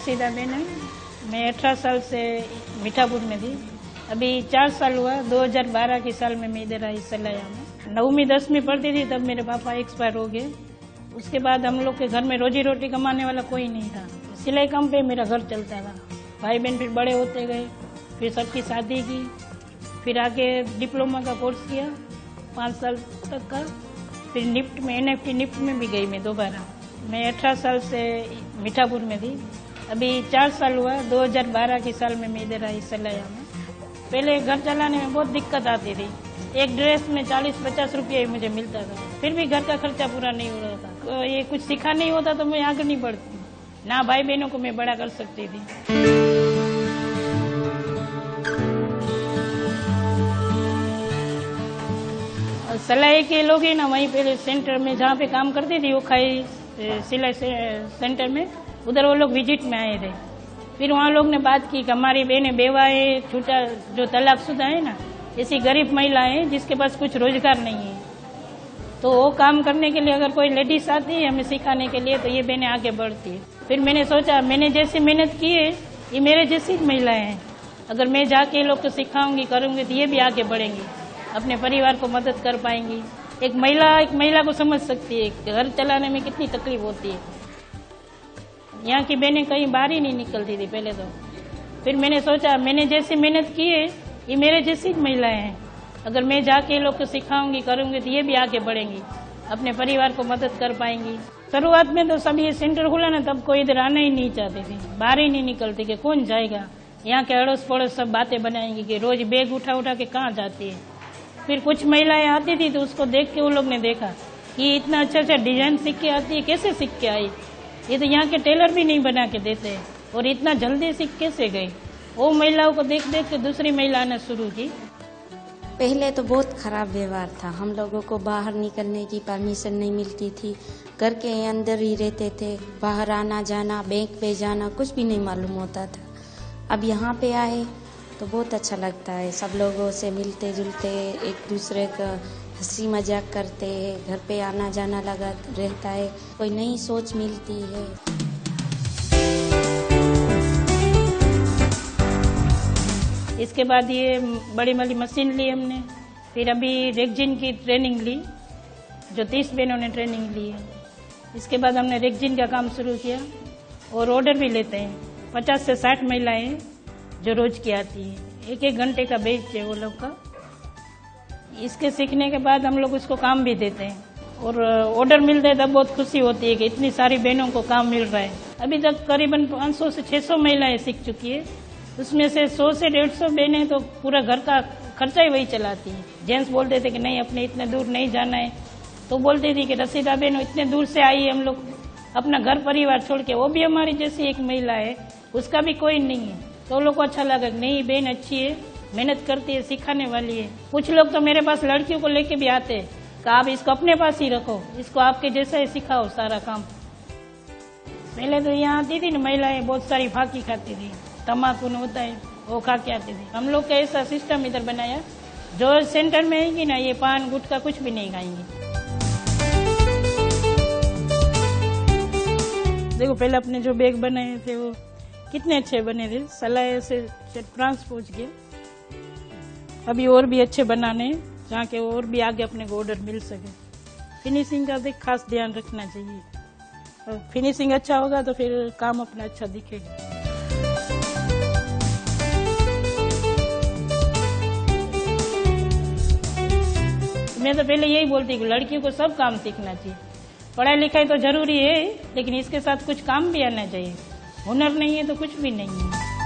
रसीदा Ben है मैं अठारह साल से मीठापुर में थी। अभी चार साल हुआ 2012 के साल में मैं इधर आई सलाया में नौवीं दसवीं पढ़ती थी, तब मेरे पापा एक्सपायर हो गए। उसके बाद हम लोग के घर में रोजी रोटी कमाने वाला कोई नहीं था। सिलाई काम पे मेरा घर चलता था भाई बहन फिर बड़े होते गए, फिर सबकी शादी की, फिर आगे डिप्लोमा का कोर्स किया, पाँच साल तक का। फिर निफ्ट में एन निफ्ट में भी गई मैं दोबारा। मैं अठारह साल से मीठापुर में थी। अभी चार साल हुआ 2012 के साल में मैं इधर आई, सलाया में। पहले घर चलाने में बहुत दिक्कत आती थी। एक ड्रेस में चालीस पचास रुपये मुझे मिलता था। फिर भी घर का खर्चा पूरा नहीं हो रहा था। तो ये कुछ सीखा नहीं होता तो मैं आगे नहीं बढ़ती। ना भाई बहनों को मैं बड़ा कर सकती थी। सिलाई के लोग ही ना, वहीं पहले सेंटर में, जहाँ पे काम करती थी, वो खाई सिलाई सेंटर में। उधर वो लोग विज़िट में आए थे। फिर वहाँ लोग ने बात की कि हमारी बहनें बेवाएँ छूटा जो तलाकशुदा है ना, ऐसी गरीब महिलाएँ जिसके पास कुछ रोज़गार नहीं है। तो वो काम करने के लिए अगर कोई लेडीज़ आती है हमें सिखाने के लिए तो ये बहनें आगे बढ़ती है। फिर मैंने सोचा, मैंने जैसी मेहनत की है, ये मेरे जैसी महिलाएँ हैं। अगर मैं जाके ये लोग को सिखाऊँगी, करूँगी तो ये भी आगे बढ़ेंगी, अपने परिवार को मदद कर पाएँगी। एक महिला एक महिला को समझ सकती है घर चलाने में कितनी तकलीफ़ होती है। यहाँ की बहनें कहीं बाहर ही नहीं निकलती थी पहले तो। फिर मैंने सोचा, मैंने जैसी मेहनत की है, ये मेरे जैसी महिलाएँ हैं। अगर मैं जाके लोग को सिखाऊँगी, करूँगी तो ये भी आगे बढ़ेंगी, अपने परिवार को मदद कर पाएँगी। शुरुआत में तो सब ये सेंटर खुला ना, तब कोई इधर आना ही नहीं चाहती थी। बाहर ही नहीं निकलती कि कौन जाएगा? यहाँ के अड़ोस पड़ोस सब बातें बनाएँगी कि रोज बैग उठा उठा के कहाँ जाती है। फिर कुछ महिलाएँ आती थी तो उसको देख के उन लोग ने देखा कि इतना अच्छा अच्छा डिज़ाइन सीख के आती है, कैसे सीख के आई? ये तो यहाँ के टेलर भी नहीं बना के देते। और इतना जल्दी सीख कैसे गई वो महिलाओं को देख देख के दूसरी महिला ने शुरू की। पहले तो बहुत खराब व्यवहार था। हम लोगों को बाहर निकलने की परमिशन नहीं मिलती थी। घर के अंदर ही रहते थे। बाहर आना जाना बैंक पे जाना, कुछ भी नहीं मालूम होता था। अब यहाँ पे आए तो बहुत अच्छा लगता है। सब लोगों से मिलते जुलते एक दूसरे का हँसी मज़ाक करते हैं, घर पे आना जाना लगा रहता है, कोई नई सोच मिलती है। इसके बाद ये बड़ी वाली मशीन ली हमने, फिर अभी रेगजिन की ट्रेनिंग ली, जो तीस बहनों ने ट्रेनिंग ली है। इसके बाद हमने रेगजिन का काम शुरू किया, और ऑर्डर भी लेते हैं। पचास से साठ महिलाएँ जो रोज की आती हैं। एक एक घंटे का बेच है वो लोग का। इसके सीखने के बाद हम लोग उसको काम भी देते हैं। और ऑर्डर मिलते तब बहुत खुशी होती है कि इतनी सारी बहनों को काम मिल रहा है। अभी तक करीबन 500 से 600 महिलाएँ सीख चुकी है। उसमें से 100 से 150 बहनें तो पूरा घर का खर्चा ही वही चलाती है। जेंट्स बोलते थे कि नहीं, अपने इतने दूर नहीं जाना है। तो बोलती थी कि रसीदा बहन इतने दूर से आई है, हम लोग अपना घर परिवार छोड़ के, वो भी हमारी जैसी एक महिला है, उसका भी कोई नहीं है। तो लोग को अच्छा लगा नहीं, बहन अच्छी है। मेहनत करती है, सिखाने वाली है। कुछ लोग तो मेरे पास लड़कियों को लेके भी आते हैं। आप इसको अपने पास ही रखो। इसको आपके जैसा ही सिखाओ सारा काम। पहले तो यहाँ आती थी ना, महिलाएँ बहुत सारी फाकी खाती थी। तम्बाकू होता है, वो खा के आती थी। हम लोग का ऐसा सिस्टम इधर बनाया, जो सेंटर में आएगी ना, ये पान, गुटखा कुछ भी नहीं खाएँगी। देखो, पहले अपने जो बैग बनाए थे वो कितने अच्छे बने थे। सलाह से फ्रांस पहुँच गए अभी और भी अच्छे बनाने जहाँ के और भी आगे अपने को ऑर्डर मिल सके। फिनिशिंग का भी खास ध्यान रखना चाहिए। और फिनिशिंग अच्छा होगा तो फिर काम अपना अच्छा दिखेगा। मैं तो पहले यही बोलती हूँ लड़कियों को सब काम सीखना चाहिए। पढ़ाई लिखाई तो ज़रूरी है, लेकिन इसके साथ कुछ काम भी आना चाहिए। हुनर नहीं है तो कुछ भी नहीं है।